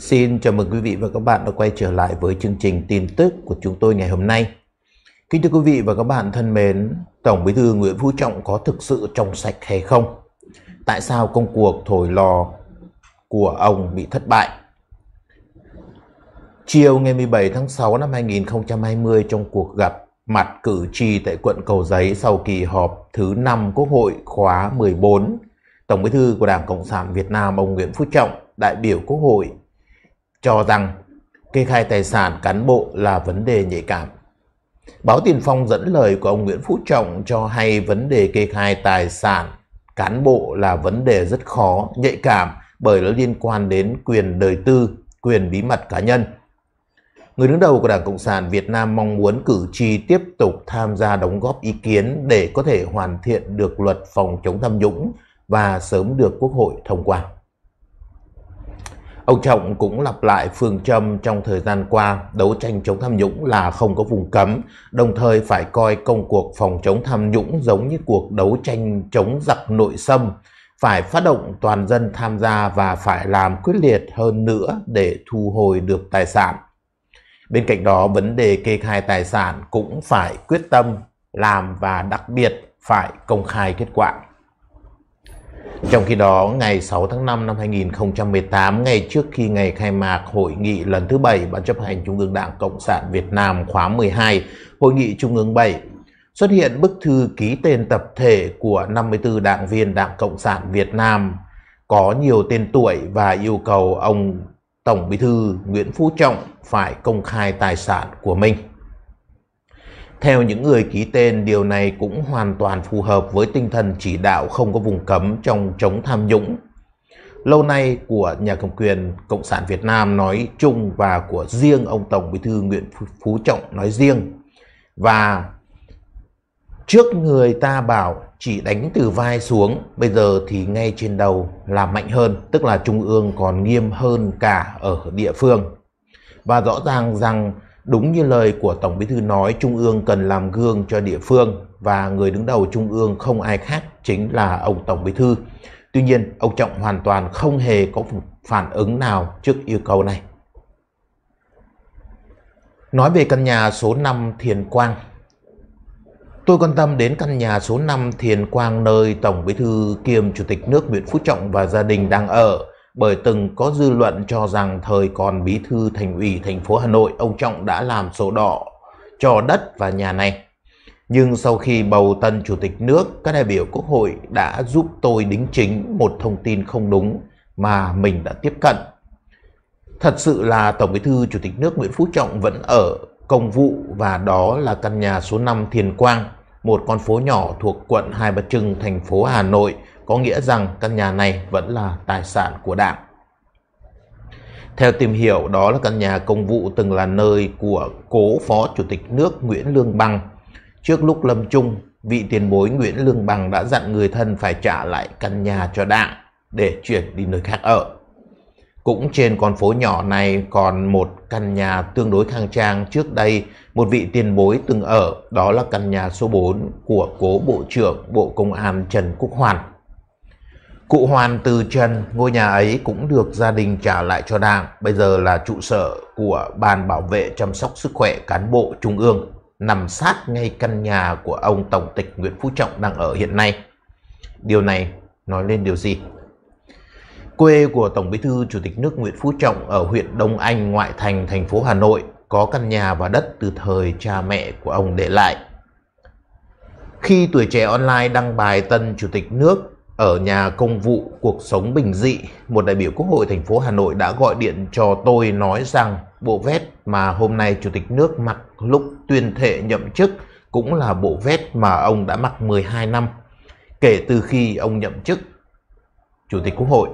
Xin chào mừng quý vị và các bạn đã quay trở lại với chương trình tin tức của chúng tôi ngày hôm nay. Kính thưa quý vị và các bạn thân mến, Tổng Bí thư Nguyễn Phú Trọng có thực sự trong sạch hay không? Tại sao công cuộc thổi lò của ông bị thất bại? Chiều ngày 17 tháng 6 năm 2020 trong cuộc gặp mặt cử tri tại quận Cầu Giấy sau kỳ họp thứ 5 Quốc hội khóa 14, Tổng Bí thư của Đảng Cộng sản Việt Nam ông Nguyễn Phú Trọng, đại biểu Quốc hội cho rằng kê khai tài sản cán bộ là vấn đề nhạy cảm. Báo Tiền Phong dẫn lời của ông Nguyễn Phú Trọng cho hay vấn đề kê khai tài sản cán bộ là vấn đề rất khó, nhạy cảm bởi nó liên quan đến quyền đời tư, quyền bí mật cá nhân. Người đứng đầu của Đảng Cộng sản Việt Nam mong muốn cử tri tiếp tục tham gia đóng góp ý kiến để có thể hoàn thiện được luật phòng chống tham nhũng và sớm được Quốc hội thông qua. Ông Trọng cũng lặp lại phương châm trong thời gian qua đấu tranh chống tham nhũng là không có vùng cấm, đồng thời phải coi công cuộc phòng chống tham nhũng giống như cuộc đấu tranh chống giặc nội xâm, phải phát động toàn dân tham gia và phải làm quyết liệt hơn nữa để thu hồi được tài sản. Bên cạnh đó, vấn đề kê khai tài sản cũng phải quyết tâm làm và đặc biệt phải công khai kết quả. Trong khi đó, ngày 6 tháng 5 năm 2018, ngày trước khi ngày khai mạc hội nghị lần thứ 7 Ban chấp hành Trung ương Đảng Cộng sản Việt Nam khóa 12, hội nghị Trung ương 7, xuất hiện bức thư ký tên tập thể của 54 đảng viên Đảng Cộng sản Việt Nam có nhiều tên tuổi và yêu cầu ông Tổng Bí thư Nguyễn Phú Trọng phải công khai tài sản của mình. Theo những người ký tên, điều này cũng hoàn toàn phù hợp với tinh thần chỉ đạo không có vùng cấm trong chống tham nhũng. Lâu nay của nhà cầm quyền Cộng sản Việt Nam nói chung và của riêng ông Tổng Bí thư Nguyễn Phú Trọng nói riêng. Và trước người ta bảo chỉ đánh từ vai xuống, bây giờ thì ngay trên đầu là mạnh hơn, tức là Trung ương còn nghiêm hơn cả ở địa phương. Và rõ ràng rằng Đúng như lời của Tổng Bí thư nói, Trung ương cần làm gương cho địa phương và người đứng đầu Trung ương không ai khác chính là ông Tổng Bí thư. Tuy nhiên, ông Trọng hoàn toàn không hề có phản ứng nào trước yêu cầu này. Nói về căn nhà số 5 Thiền Quang. Tôi quan tâm đến căn nhà số 5 Thiền Quang nơi Tổng Bí thư kiêm Chủ tịch nước Nguyễn Phú Trọng và gia đình đang ở bởi từng có dư luận cho rằng thời còn bí thư thành ủy thành phố Hà Nội, ông Trọng đã làm sổ đỏ cho đất và nhà này. Nhưng sau khi bầu tân chủ tịch nước, các đại biểu quốc hội đã giúp tôi đính chính một thông tin không đúng mà mình đã tiếp cận. Thật sự là Tổng bí thư Chủ tịch nước Nguyễn Phú Trọng vẫn ở công vụ và đó là căn nhà số 5 Thiền Quang, một con phố nhỏ thuộc quận Hai Bà Trưng, thành phố Hà Nội có nghĩa rằng căn nhà này vẫn là tài sản của đảng. Theo tìm hiểu, đó là căn nhà công vụ từng là nơi của cố Phó Chủ tịch nước Nguyễn Lương Bằng. Trước lúc lâm chung, vị tiền bối Nguyễn Lương Bằng đã dặn người thân phải trả lại căn nhà cho đảng để chuyển đi nơi khác ở. Cũng trên con phố nhỏ này còn một căn nhà tương đối khang trang trước đây một vị tiền bối từng ở, đó là căn nhà số 4 của cố Bộ trưởng Bộ Công an Trần Quốc Hoàn. Cụ Hoàn từ trần, ngôi nhà ấy cũng được gia đình trả lại cho đảng, bây giờ là trụ sở của Ban Bảo vệ chăm sóc sức khỏe cán bộ Trung ương, nằm sát ngay căn nhà của ông Tổng tịch Nguyễn Phú Trọng đang ở hiện nay. Điều này nói lên điều gì? Quê của Tổng bí thư Chủ tịch nước Nguyễn Phú Trọng ở huyện Đông Anh, ngoại thành thành phố Hà Nội, có căn nhà và đất từ thời cha mẹ của ông để lại. Khi tuổi trẻ online đăng bài tân Chủ tịch nước ở nhà công vụ cuộc sống bình dị, một đại biểu Quốc hội thành phố Hà Nội đã gọi điện cho tôi nói rằng bộ vest mà hôm nay Chủ tịch nước mặc lúc tuyên thệ nhậm chức cũng là bộ vest mà ông đã mặc 12 năm. Kể từ khi ông nhậm chức Chủ tịch Quốc hội.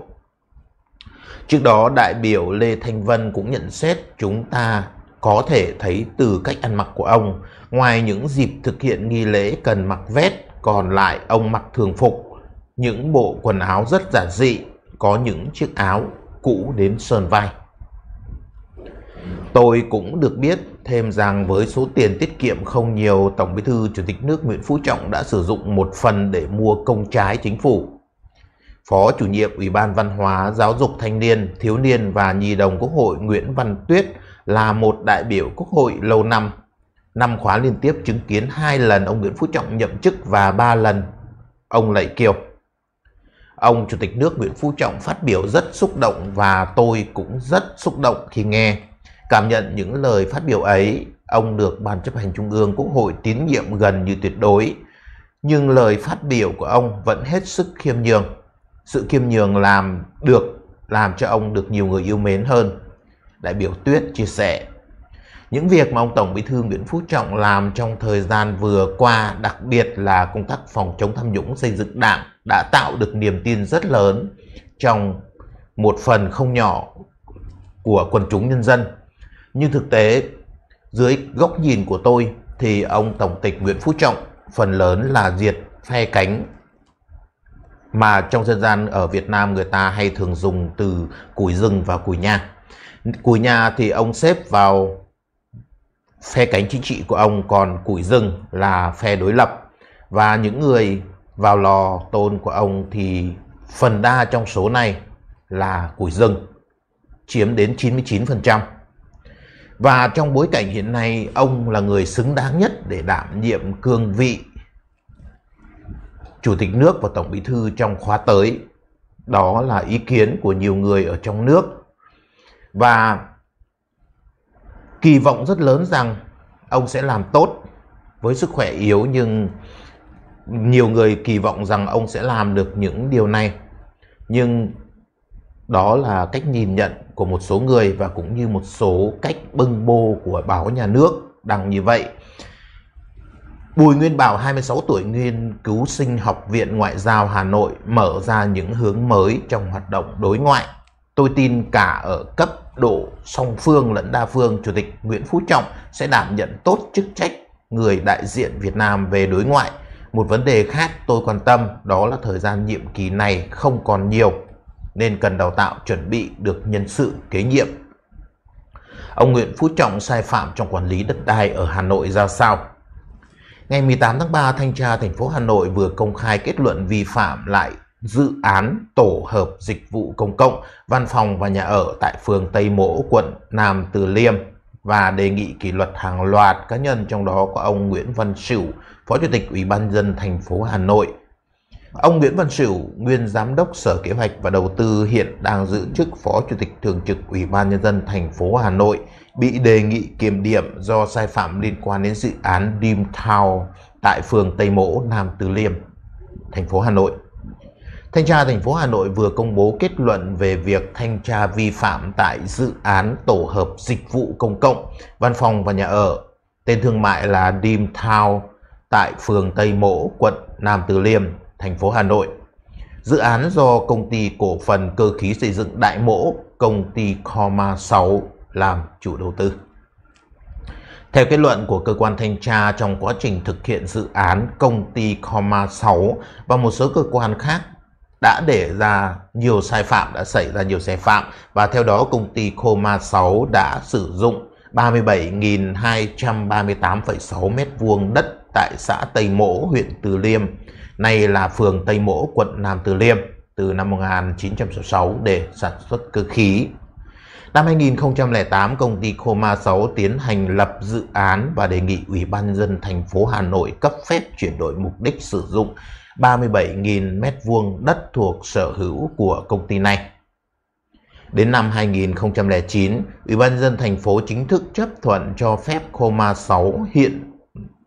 Trước đó, đại biểu Lê Thanh Vân cũng nhận xét chúng ta có thể thấy từ cách ăn mặc của ông, ngoài những dịp thực hiện nghi lễ cần mặc vest, còn lại ông mặc thường phục những bộ quần áo rất giản dị, có những chiếc áo cũ đến sờn vai. Tôi cũng được biết thêm rằng với số tiền tiết kiệm không nhiều, Tổng Bí thư Chủ tịch nước Nguyễn Phú Trọng đã sử dụng một phần để mua công trái chính phủ. Phó chủ nhiệm Ủy ban Văn hóa, Giáo dục Thanh niên, Thiếu niên và Nhi đồng Quốc hội Nguyễn Văn Tuyết là một đại biểu Quốc hội lâu năm. Năm khóa liên tiếp chứng kiến hai lần ông Nguyễn Phú Trọng nhậm chức và ba lần ông Lệ Kiều. Ông Chủ tịch nước Nguyễn Phú Trọng phát biểu rất xúc động và tôi cũng rất xúc động khi nghe. Cảm nhận những lời phát biểu ấy, ông được Ban chấp hành Trung ương Quốc hội tín nhiệm gần như tuyệt đối. Nhưng lời phát biểu của ông vẫn hết sức khiêm nhường. Sự khiêm nhường làm được làm cho ông được nhiều người yêu mến hơn. Đại biểu Tuyết chia sẻ, những việc mà ông Tổng Bí thư Nguyễn Phú Trọng làm trong thời gian vừa qua, đặc biệt là công tác phòng chống tham nhũng xây dựng đảng đã tạo được niềm tin rất lớn trong một phần không nhỏ của quần chúng nhân dân. Nhưng thực tế, dưới góc nhìn của tôi thì ông Tổng tịch Nguyễn Phú Trọng phần lớn là diệt phe cánh mà trong dân gian ở Việt Nam người ta hay thường dùng từ củi rừng và củi nha. Củi nha thì ông xếp vào phe cánh chính trị của ông còn củi rừng là phe đối lập và những người vào lò tôn của ông thì phần đa trong số này là củi rừng, chiếm đến 99%. Và trong bối cảnh hiện nay, ông là người xứng đáng nhất để đảm nhiệm cương vị Chủ tịch nước và Tổng Bí thư trong khóa tới. Đó là ý kiến của nhiều người ở trong nước. Và kỳ vọng rất lớn rằng ông sẽ làm tốt với sức khỏe yếu, nhưng nhiều người kỳ vọng rằng ông sẽ làm được những điều này. Nhưng đó là cách nhìn nhận của một số người và cũng như một số cách bưng bô của báo nhà nước đằng như vậy. Bùi Nguyên Bảo 26 tuổi, nghiên cứu sinh học viện Ngoại giao Hà Nội, mở ra những hướng mới trong hoạt động đối ngoại. Tôi tin cả ở cấp độ song phương lẫn đa phương, Chủ tịch Nguyễn Phú Trọng sẽ đảm nhận tốt chức trách người đại diện Việt Nam về đối ngoại. Một vấn đề khác tôi quan tâm đó là thời gian nhiệm kỳ này không còn nhiều nên cần đào tạo chuẩn bị được nhân sự kế nhiệm. Ông Nguyễn Phú Trọng sai phạm trong quản lý đất đai ở Hà Nội ra sao? Ngày 18 tháng 3, Thanh tra thành phố Hà Nội vừa công khai kết luận vi phạm lại dự án tổ hợp dịch vụ công cộng, văn phòng và nhà ở tại phường Tây Mỗ, quận Nam Từ Liêm và đề nghị kỷ luật hàng loạt cá nhân trong đó có ông Nguyễn Văn Sửu, Phó Chủ tịch Ủy ban dân thành phố Hà Nội. Ông Nguyễn Văn Sửu, nguyên giám đốc Sở Kế hoạch và Đầu tư hiện đang giữ chức Phó Chủ tịch Thường trực Ủy ban nhân dân thành phố Hà Nội, bị đề nghị kiểm điểm do sai phạm liên quan đến dự án Dream Town tại phường Tây Mỗ, Nam Từ Liêm, thành phố Hà Nội. Thanh tra thành phố Hà Nội vừa công bố kết luận về việc thanh tra vi phạm tại dự án tổ hợp dịch vụ công cộng, văn phòng và nhà ở, tên thương mại là Dim Town tại phường Tây Mỗ, quận Nam Từ Liêm, thành phố Hà Nội. Dự án do công ty cổ phần cơ khí xây dựng Đại Mỗ, công ty Coma 6 làm chủ đầu tư. Theo kết luận của cơ quan thanh tra trong quá trình thực hiện dự án, công ty Coma 6 và một số cơ quan khác đã để ra nhiều sai phạm, đã xảy ra nhiều sai phạm và theo đó công ty Coma 6 đã sử dụng 37.238,6 m2 đất tại xã Tây Mỗ, huyện Từ Liêm, nay là phường Tây Mỗ, quận Nam Từ Liêm từ năm 1966 để sản xuất cơ khí. Năm 2008, công ty Coma 6 tiến hành lập dự án và đề nghị Ủy ban dân thành phố Hà Nội cấp phép chuyển đổi mục đích sử dụng 37.000 m2 đất thuộc sở hữu của công ty này. Đến năm 2009, Ủy ban dân thành phố chính thức chấp thuận cho phép Coma 6 hiện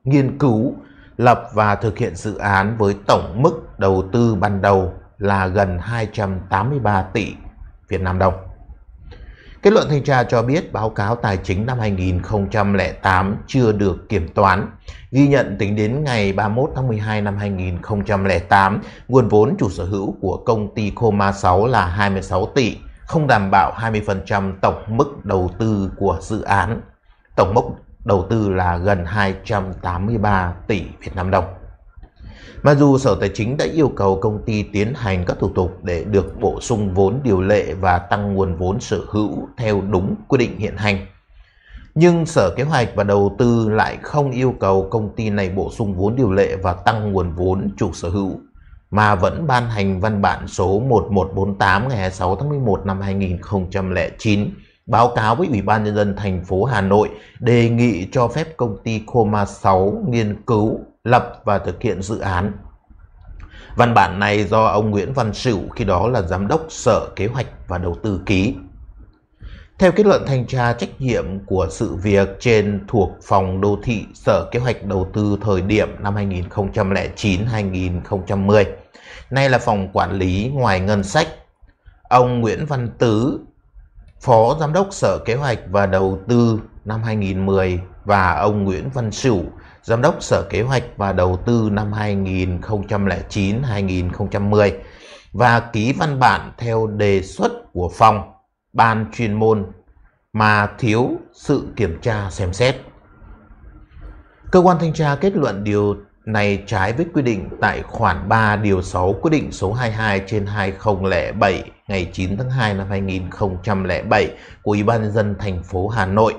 nghiên cứu, lập và thực hiện dự án với tổng mức đầu tư ban đầu là gần 283 tỷ Việt Nam đồng. Kết luận thanh tra cho biết báo cáo tài chính năm 2008 chưa được kiểm toán. Ghi nhận tính đến ngày 31 tháng 12 năm 2008, nguồn vốn chủ sở hữu của công ty Coma 6 là 26 tỷ, không đảm bảo 20% tổng mức đầu tư của dự án. Tổng mức đầu tư là gần 283 tỷ Việt Nam đồng. Mặc dù Sở Tài chính đã yêu cầu công ty tiến hành các thủ tục để được bổ sung vốn điều lệ và tăng nguồn vốn sở hữu theo đúng quy định hiện hành, nhưng Sở Kế hoạch và Đầu tư lại không yêu cầu công ty này bổ sung vốn điều lệ và tăng nguồn vốn chủ sở hữu mà vẫn ban hành văn bản số 1148 ngày 26 tháng 11 năm 2009 báo cáo với Ủy ban Nhân dân thành phố Hà Nội đề nghị cho phép công ty Coma 6 nghiên cứu, lập và thực hiện dự án. Văn bản này do ông Nguyễn Văn Sửu khi đó là Giám đốc Sở Kế hoạch và Đầu tư ký. Theo kết luận thanh tra trách nhiệm của sự việc trên thuộc Phòng Đô thị Sở Kế hoạch Đầu tư thời điểm năm 2009-2010, nay là Phòng Quản lý ngoài ngân sách, ông Nguyễn Văn Tứ, Phó Giám đốc Sở Kế hoạch và Đầu tư năm 2010 và ông Nguyễn Văn Sửu, Giám đốc Sở Kế hoạch và Đầu tư năm 2009-2010 và ký văn bản theo đề xuất của phòng, ban chuyên môn mà thiếu sự kiểm tra xem xét. Cơ quan thanh tra kết luận điều này trái với quy định tại khoản 3 điều 6 quyết định số 22 trên 2007 ngày 9 tháng 2 năm 2007 của Ủy ban nhân dân thành phố Hà Nội.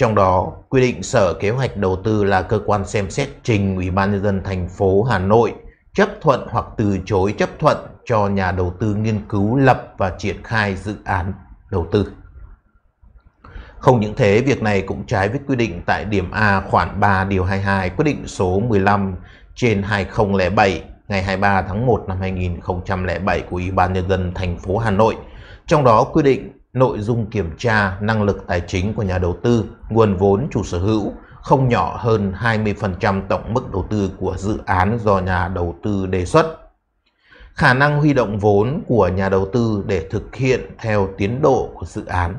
Trong đó, quy định Sở Kế hoạch Đầu tư là cơ quan xem xét trình Ủy ban nhân dân thành phố Hà Nội chấp thuận hoặc từ chối chấp thuận cho nhà đầu tư nghiên cứu lập và triển khai dự án đầu tư. Không những thế, việc này cũng trái với quy định tại điểm A khoản 3 điều 22 quyết định số 15 trên 2007 ngày 23 tháng 1 năm 2007 của Ủy ban Nhân dân thành phố Hà Nội. Trong đó quy định nội dung kiểm tra năng lực tài chính của nhà đầu tư, nguồn vốn chủ sở hữu không nhỏ hơn 20% tổng mức đầu tư của dự án do nhà đầu tư đề xuất. Khả năng huy động vốn của nhà đầu tư để thực hiện theo tiến độ của dự án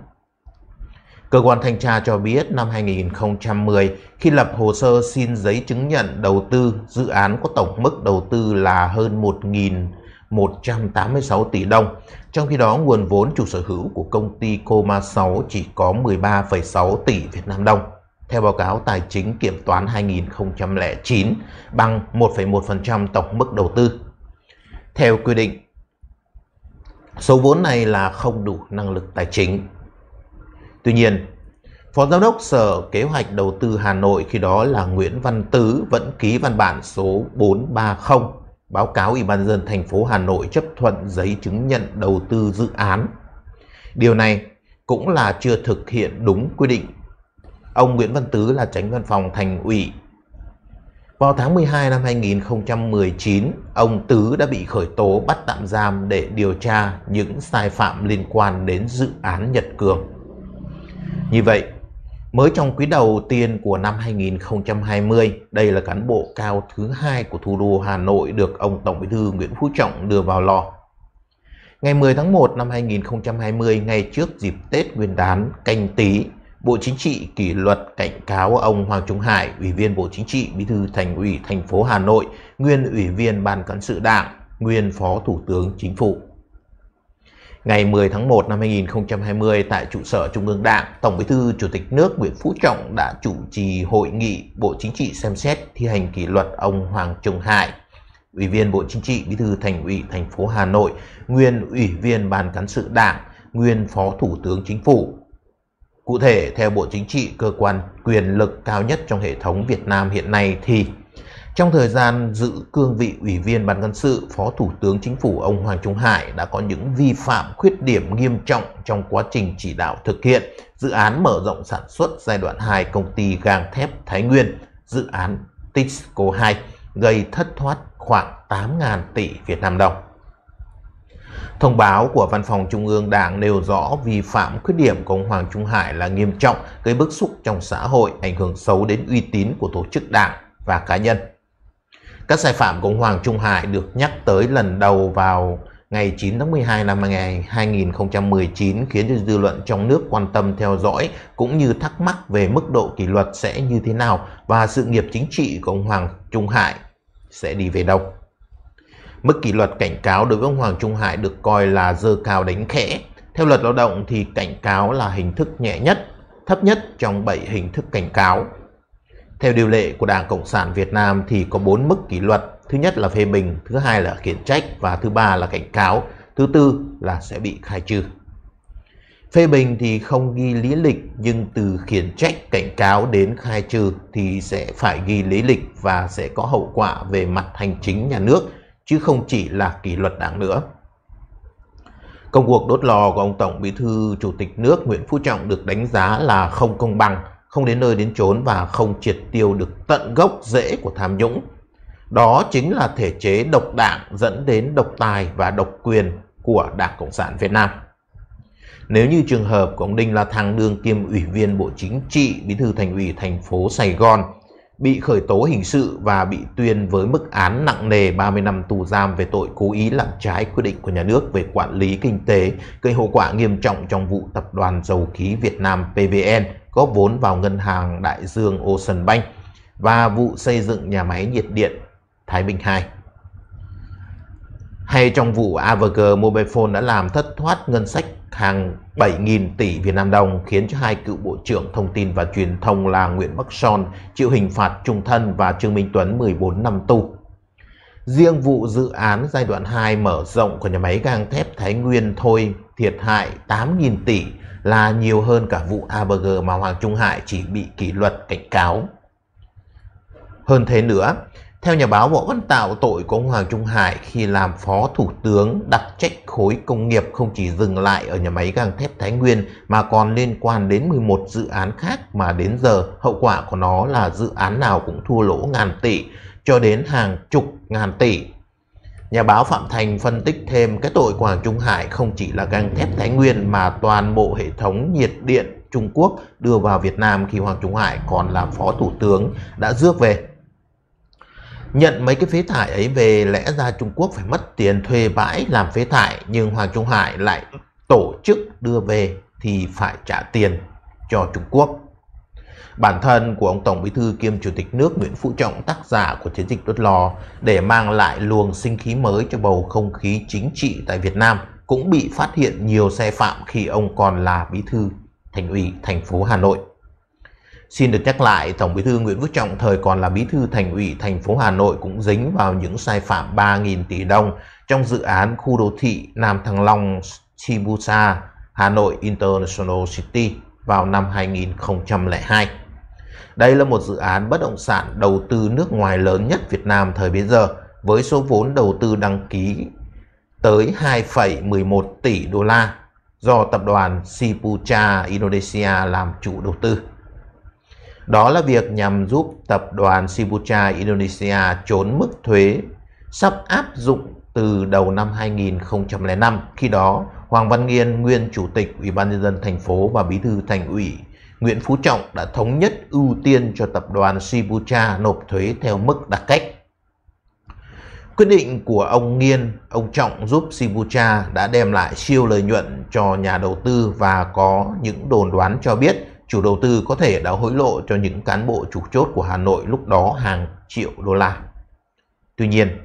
Cơ quan thanh tra cho biết năm 2010, khi lập hồ sơ xin giấy chứng nhận đầu tư, dự án có tổng mức đầu tư là hơn 1.186 tỷ đồng. Trong khi đó, nguồn vốn chủ sở hữu của công ty Coma 6 chỉ có 13,6 tỷ Việt Nam đồng. Theo báo cáo tài chính kiểm toán 2009, bằng 1,1% tổng mức đầu tư. Theo quy định, số vốn này là không đủ năng lực tài chính Tuy nhiên, Phó Giám đốc Sở Kế hoạch Đầu tư Hà Nội khi đó là Nguyễn Văn Tứ vẫn ký văn bản số 430 báo cáo Ủy ban dân thành phố Hà Nội chấp thuận giấy chứng nhận đầu tư dự án. Điều này cũng là chưa thực hiện đúng quy định. Ông Nguyễn Văn Tứ là tránh văn phòng thành ủy. Vào tháng 12 năm 2019, ông Tứ đã bị khởi tố bắt tạm giam để điều tra những sai phạm liên quan đến dự án Nhật Cường. Như vậy, mới trong quý đầu tiên của năm 2020, đây là cán bộ cao thứ hai của thủ đô Hà Nội được ông Tổng Bí thư Nguyễn Phú Trọng đưa vào lò. Ngày 10 tháng 1 năm 2020, ngay trước dịp Tết Nguyên đán canh tí, Bộ Chính trị kỷ luật cảnh cáo ông Hoàng Trung Hải, Ủy viên Bộ Chính trị, Bí thư Thành ủy thành phố Hà Nội, nguyên Ủy viên Ban cán sự Đảng, nguyên Phó Thủ tướng Chính phủ. Ngày 10 tháng 1 năm 2020 tại trụ sở Trung ương Đảng, Tổng Bí thư Chủ tịch nước Nguyễn Phú Trọng đã chủ trì hội nghị Bộ Chính trị xem xét thi hành kỷ luật ông Hoàng Trung Hải, Ủy viên Bộ Chính trị, Bí thư Thành ủy thành phố Hà Nội, nguyên Ủy viên Ban cán sự Đảng, nguyên Phó Thủ tướng Chính phủ. Cụ thể, theo Bộ Chính trị, cơ quan quyền lực cao nhất trong hệ thống Việt Nam hiện nay thì trong thời gian giữ cương vị Ủy viên Ban cán sự, Phó Thủ tướng Chính phủ ông Hoàng Trung Hải đã có những vi phạm khuyết điểm nghiêm trọng trong quá trình chỉ đạo thực hiện dự án mở rộng sản xuất giai đoạn 2 công ty gang thép Thái Nguyên, dự án Tisco 2, gây thất thoát khoảng 8.000 tỷ Việt Nam đồng. Thông báo của Văn phòng Trung ương Đảng nêu rõ vi phạm khuyết điểm của ông Hoàng Trung Hải là nghiêm trọng, gây bức xúc trong xã hội, ảnh hưởng xấu đến uy tín của tổ chức đảng và cá nhân. Các sai phạm của ông Hoàng Trung Hải được nhắc tới lần đầu vào ngày 9 tháng 12 năm 2019 khiến cho dư luận trong nước quan tâm theo dõi cũng như thắc mắc về mức độ kỷ luật sẽ như thế nào và sự nghiệp chính trị của ông Hoàng Trung Hải sẽ đi về đâu. Mức kỷ luật cảnh cáo đối với ông Hoàng Trung Hải được coi là dơ cao đánh khẽ. Theo luật lao động thì cảnh cáo là hình thức nhẹ nhất, thấp nhất trong 7 hình thức cảnh cáo theo điều lệ của Đảng Cộng sản Việt Nam thì có 4 mức kỷ luật. Thứ nhất là phê bình, thứ hai là khiển trách và thứ ba là cảnh cáo, thứ tư là sẽ bị khai trừ. Phê bình thì không ghi lý lịch nhưng từ khiển trách, cảnh cáo đến khai trừ thì sẽ phải ghi lý lịch và sẽ có hậu quả về mặt hành chính nhà nước chứ không chỉ là kỷ luật đảng nữa. Công cuộc đốt lò của ông Tổng Bí thư Chủ tịch nước Nguyễn Phú Trọng được đánh giá là không công bằng, không đến nơi đến chốn và không triệt tiêu được tận gốc rễ của tham nhũng. Đó chính là thể chế độc đảng dẫn đến độc tài và độc quyền của Đảng Cộng sản Việt Nam. Nếu như trường hợp của ông Đinh La Thăng đương kiêm ủy viên Bộ Chính trị, bí thư thành ủy thành phố Sài Gòn, bị khởi tố hình sự và bị tuyên với mức án nặng nề 30 năm tù giam về tội cố ý làm trái quy định của nhà nước về quản lý kinh tế, gây hậu quả nghiêm trọng trong vụ tập đoàn dầu khí Việt Nam PVN góp vốn vào ngân hàng Đại Dương Ocean Bank và vụ xây dựng nhà máy nhiệt điện Thái Bình 2. Hay trong vụ AVG Mobile Phone đã làm thất thoát ngân sách hàng 7.000 tỷ Việt Nam đồng, khiến cho hai cựu Bộ trưởng Thông tin và Truyền thông là Nguyễn Bắc Son chịu hình phạt trung thân và Trương Minh Tuấn 14 năm tù. Riêng vụ dự án giai đoạn 2 mở rộng của nhà máy gang thép Thái Nguyên thôi thiệt hại 8.000 tỷ là nhiều hơn cả vụ ABG mà Hoàng Trung Hải chỉ bị kỷ luật cảnh cáo. Hơn thế nữa, theo nhà báo Võ Văn Tạo, tội của ông Hoàng Trung Hải khi làm phó thủ tướng đặc trách khối công nghiệp không chỉ dừng lại ở nhà máy gang thép Thái Nguyên mà còn liên quan đến 11 dự án khác mà đến giờ hậu quả của nó là dự án nào cũng thua lỗ ngàn tỷ cho đến hàng chục ngàn tỷ. Nhà báo Phạm Thành phân tích thêm cái tội của Hoàng Trung Hải không chỉ là gang thép Thái Nguyên mà toàn bộ hệ thống nhiệt điện Trung Quốc đưa vào Việt Nam khi Hoàng Trung Hải còn là phó thủ tướng đã rước về Nhận mấy cái phế thải ấy về lẽ ra Trung Quốc phải mất tiền thuê bãi làm phế thải, nhưng Hoàng Trung Hải lại tổ chức đưa về thì phải trả tiền cho Trung Quốc. Bản thân của ông Tổng Bí thư kiêm Chủ tịch nước Nguyễn Phú Trọng tác giả của chiến dịch đốt lò để mang lại luồng sinh khí mới cho bầu không khí chính trị tại Việt Nam cũng bị phát hiện nhiều sai phạm khi ông còn là bí thư thành ủy thành phố Hà Nội. Xin được nhắc lại, Tổng Bí thư Nguyễn Phú Trọng thời còn là Bí thư Thành ủy thành phố Hà Nội cũng dính vào những sai phạm 3.000 tỷ đồng trong dự án khu đô thị Nam Thăng Long Chibusa Hà Nội International City vào năm 2002. Đây là một dự án bất động sản đầu tư nước ngoài lớn nhất Việt Nam thời bấy giờ với số vốn đầu tư đăng ký tới 2,11 tỷ đô la do tập đoàn Sipucha Indonesia làm chủ đầu tư. Đó là việc nhằm giúp tập đoàn Sipucha Indonesia trốn mức thuế sắp áp dụng từ đầu năm 2005. Khi đó, Hoàng Văn Nghiên, nguyên chủ tịch Ủy ban nhân dân thành phố và bí thư thành ủy Nguyễn Phú Trọng đã thống nhất ưu tiên cho tập đoàn Sibucha nộp thuế theo mức đặc cách. Quyết định của ông Nghiên, ông Trọng giúp Sibucha đã đem lại siêu lợi nhuận cho nhà đầu tư và có những đồn đoán cho biết chủ đầu tư có thể đã hối lộ cho những cán bộ chủ chốt của Hà Nội lúc đó hàng triệu đô la. Tuy nhiên,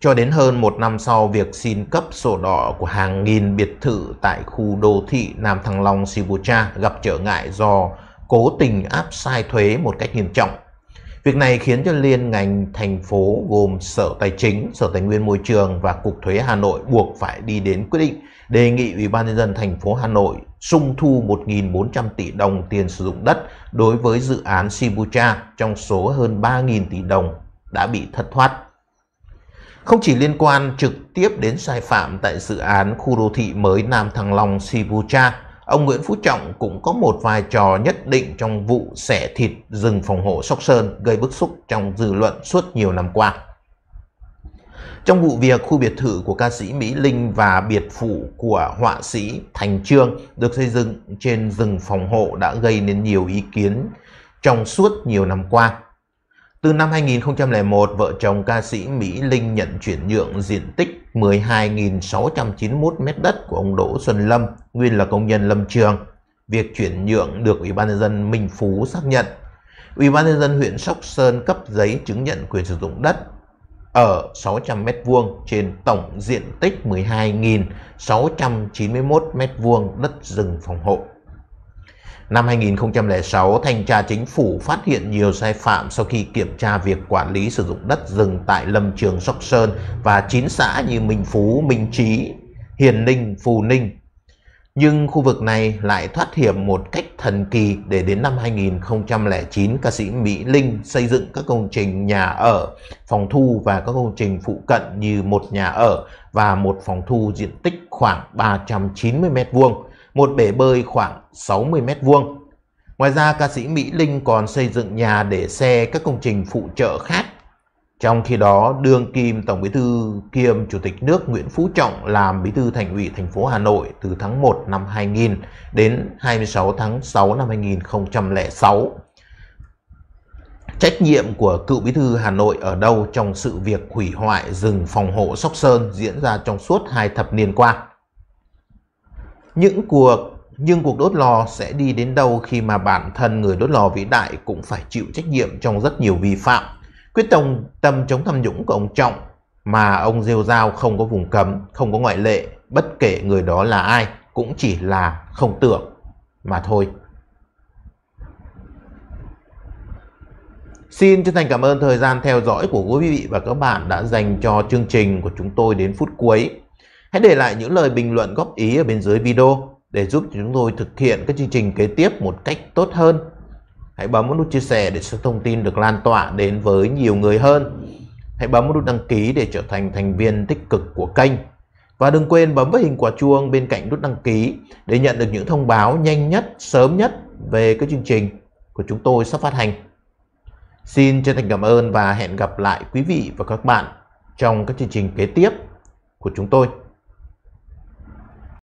cho đến hơn một năm sau việc xin cấp sổ đỏ của hàng nghìn biệt thự tại khu đô thị Nam Thăng Long Sibucha gặp trở ngại do cố tình áp sai thuế một cách nghiêm trọng. Việc này khiến cho liên ngành thành phố gồm Sở Tài chính, Sở Tài nguyên Môi trường và Cục Thuế Hà Nội buộc phải đi đến quyết định đề nghị Ủy ban nhân dân thành phố Hà Nội sung thu 1.400 tỷ đồng tiền sử dụng đất đối với dự án Sibucha trong số hơn 3.000 tỷ đồng đã bị thất thoát. Không chỉ liên quan trực tiếp đến sai phạm tại dự án khu đô thị mới Nam Thăng Long Sibucha, ông Nguyễn Phú Trọng cũng có một vai trò nhất định trong vụ xẻ thịt rừng phòng hộ Sóc Sơn gây bức xúc trong dư luận suốt nhiều năm qua. Trong vụ việc khu biệt thự của ca sĩ Mỹ Linh và biệt phủ của họa sĩ Thành Trương được xây dựng trên rừng phòng hộ đã gây nên nhiều ý kiến trong suốt nhiều năm qua. Từ năm 2001, vợ chồng ca sĩ Mỹ Linh nhận chuyển nhượng diện tích 12.691 m đất của ông Đỗ Xuân Lâm, nguyên là công nhân lâm trường. Việc chuyển nhượng được Ủy ban nhân dân Minh Phú xác nhận. Ủy ban nhân dân huyện Sóc Sơn cấp giấy chứng nhận quyền sử dụng đất ở 600 m2 trên tổng diện tích 12.691 m2 đất rừng phòng hộ. Năm 2006, Thanh tra Chính phủ phát hiện nhiều sai phạm sau khi kiểm tra việc quản lý sử dụng đất rừng tại Lâm Trường Sóc Sơn và 9 xã như Minh Phú, Minh Trí, Hiền Ninh, Phù Ninh. Nhưng khu vực này lại thoát hiểm một cách thần kỳ để đến năm 2009 ca sĩ Mỹ Linh xây dựng các công trình nhà ở, phòng thu và các công trình phụ cận như một nhà ở và một phòng thu diện tích khoảng 390 m2, một bể bơi khoảng 60 mét vuông. Ngoài ra ca sĩ Mỹ Linh còn xây dựng nhà để xe các công trình phụ trợ khác trong khi đó, đương kim Tổng Bí thư kiêm Chủ tịch nước Nguyễn Phú Trọng làm Bí thư Thành ủy thành phố Hà Nội từ tháng 1 năm 2000 đến 26 tháng 6 năm 2006. Trách nhiệm của cựu Bí thư Hà Nội ở đâu trong sự việc hủy hoại rừng phòng hộ Sóc Sơn diễn ra trong suốt hai thập niên qua? Những cuộc nhưng cuộc đốt lò sẽ đi đến đâu khi mà bản thân người đốt lò vĩ đại cũng phải chịu trách nhiệm trong rất nhiều vi phạm Quyết tâm tâm chống tham nhũng của ông Trọng mà ông rêu rao không có vùng cấm, không có ngoại lệ, bất kể người đó là ai cũng chỉ là không tưởng mà thôi. Xin chân thành cảm ơn thời gian theo dõi của quý vị và các bạn đã dành cho chương trình của chúng tôi đến phút cuối. Hãy để lại những lời bình luận góp ý ở bên dưới video để giúp chúng tôi thực hiện các chương trình kế tiếp một cách tốt hơn Hãy bấm nút chia sẻ để cho thông tin được lan tỏa đến với nhiều người hơn. Hãy bấm nút đăng ký để trở thành thành viên tích cực của kênh. Và đừng quên bấm vào hình quả chuông bên cạnh nút đăng ký để nhận được những thông báo nhanh nhất, sớm nhất về các chương trình của chúng tôi sắp phát hành. Xin chân thành cảm ơn và hẹn gặp lại quý vị và các bạn trong các chương trình kế tiếp của chúng tôi.